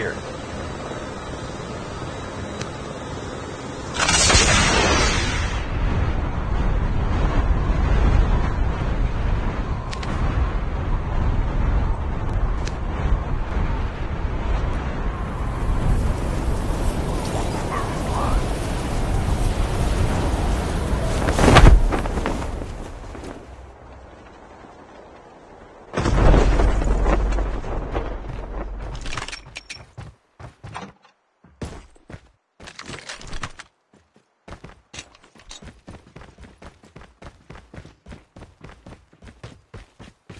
here.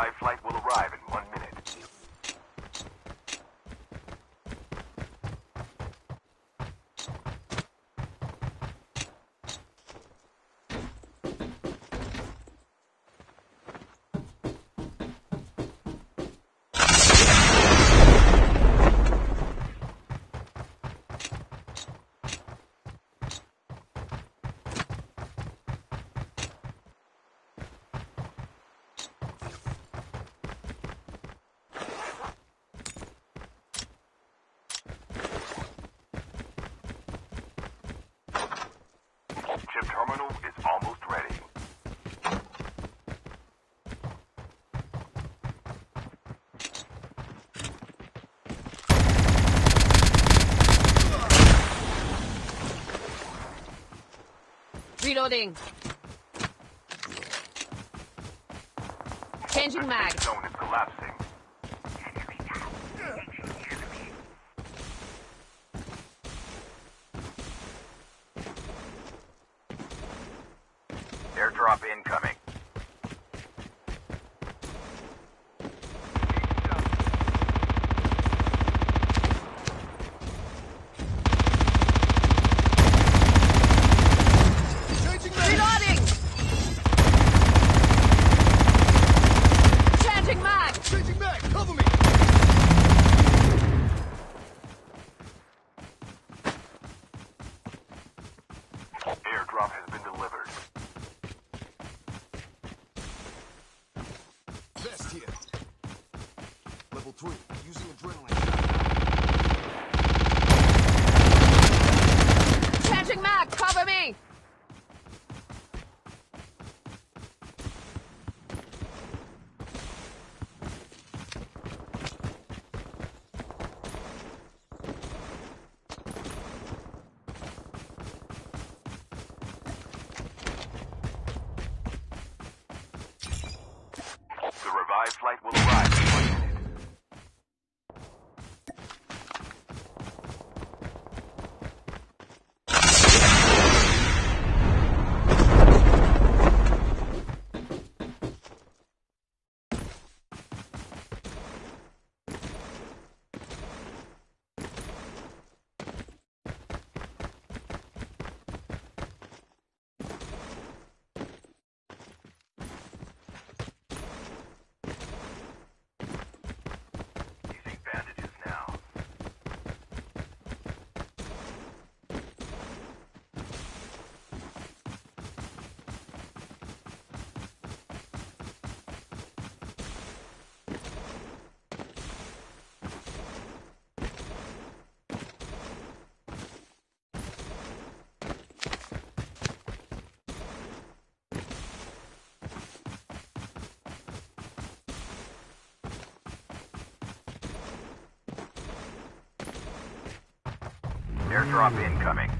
Live flight will Changing mag. Airdrop incoming. Airdrop incoming.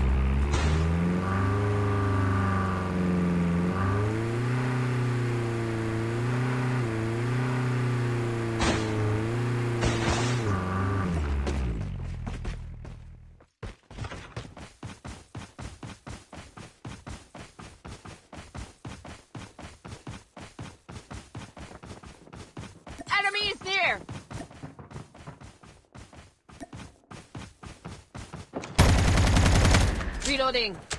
building.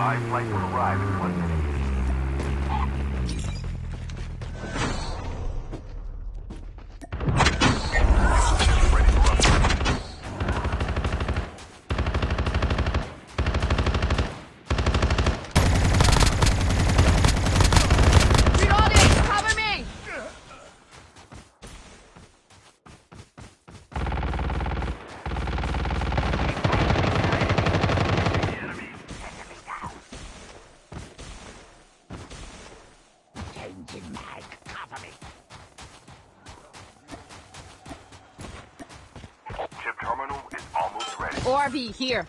Standby flight will arrive in one here.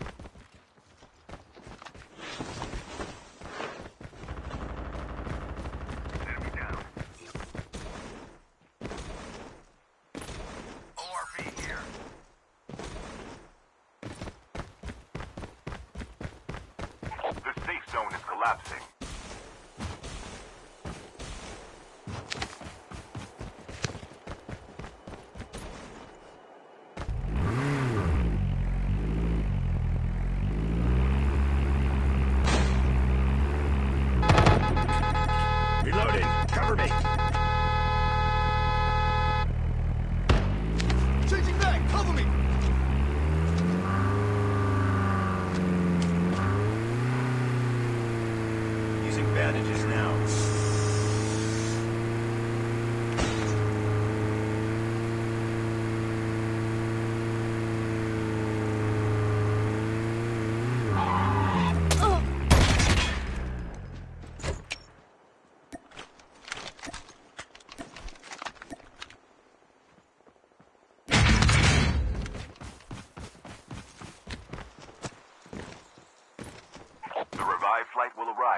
The safe zone is collapsing.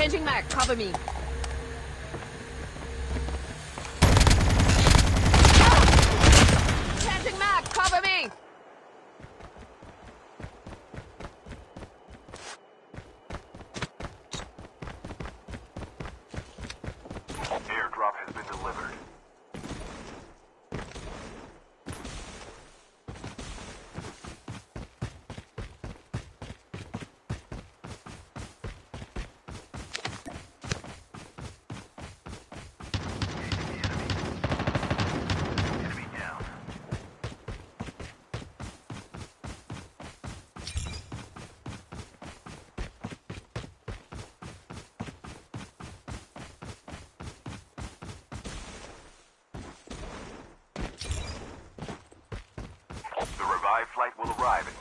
Changing back. cover me. arrive at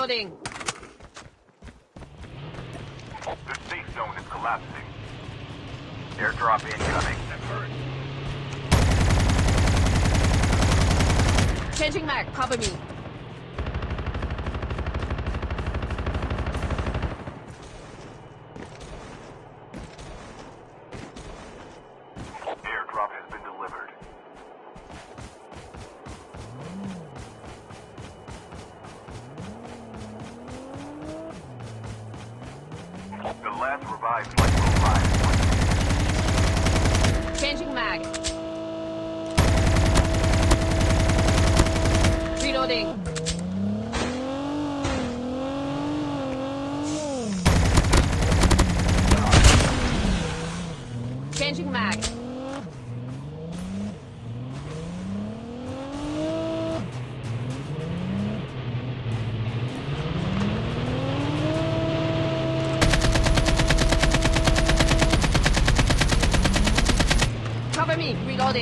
building. The safe zone is collapsing. Airdrop incoming. Changing mag, cover me.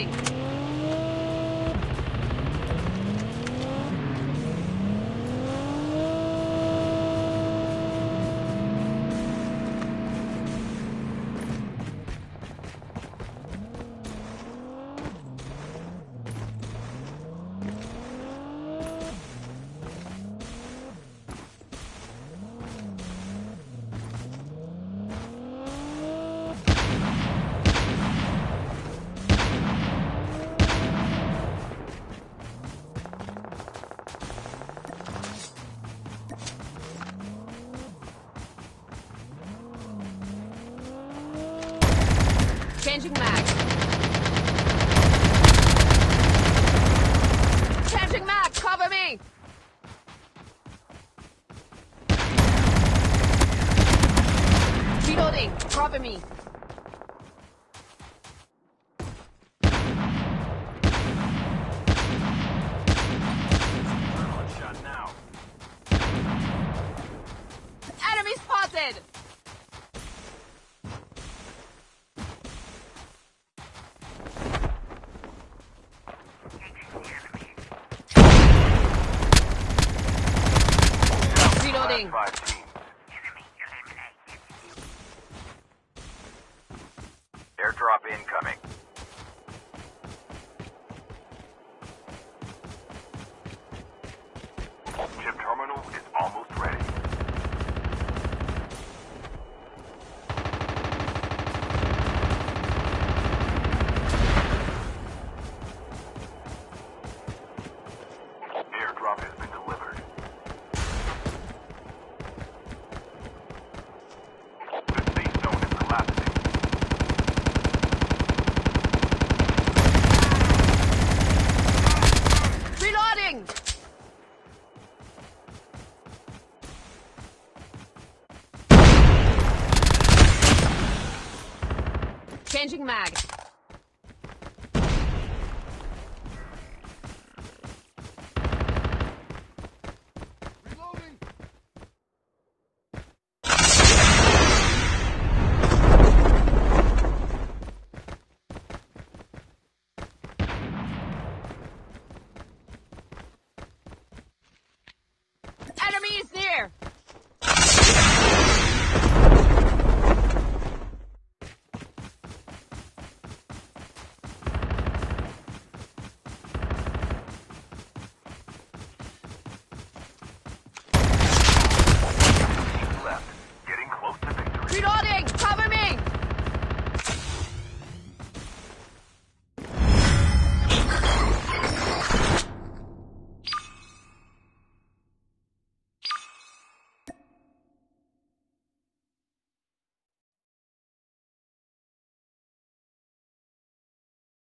building. Changing mag.